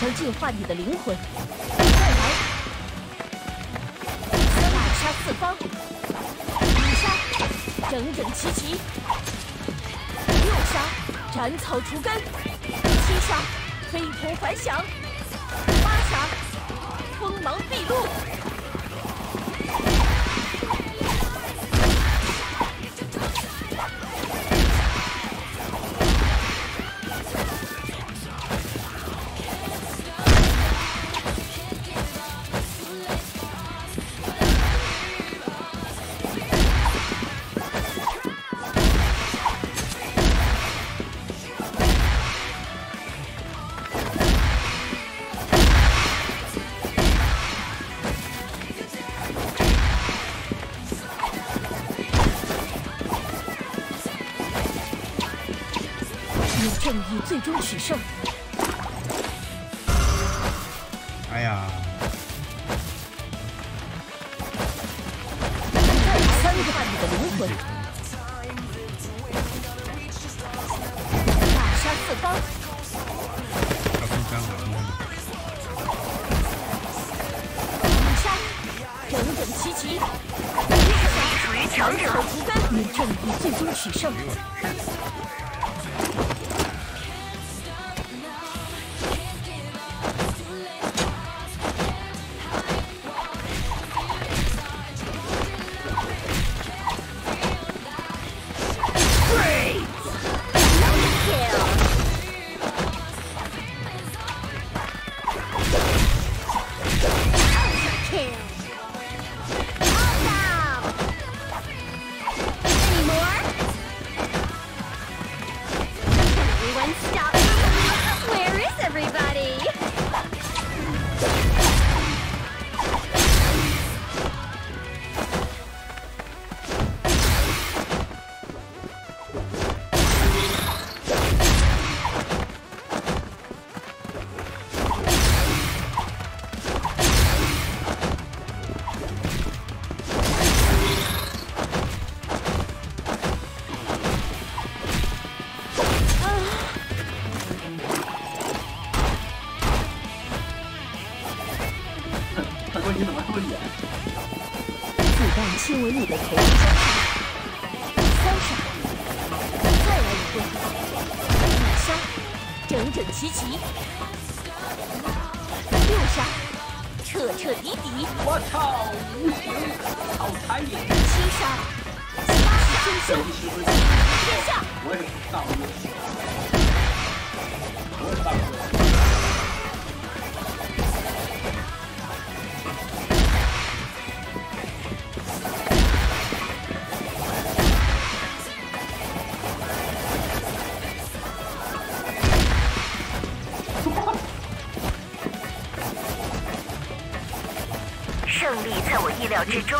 将净化你的灵魂。再来，大杀四方，五杀，整整齐齐。六杀，斩草除根。七杀，飞头反响。八杀，锋芒正义最终取胜。哎呀！三个你的灵魂，大杀四方。五杀，整整齐齐。强者。除根，与正义最终取胜。亲吻你的头，三杀，再来一个，五杀，整整齐齐，六杀，彻彻底底，我操，无情，好残忍，七杀，八杀，天下，我也到了，我到了。胜利在我意料之中。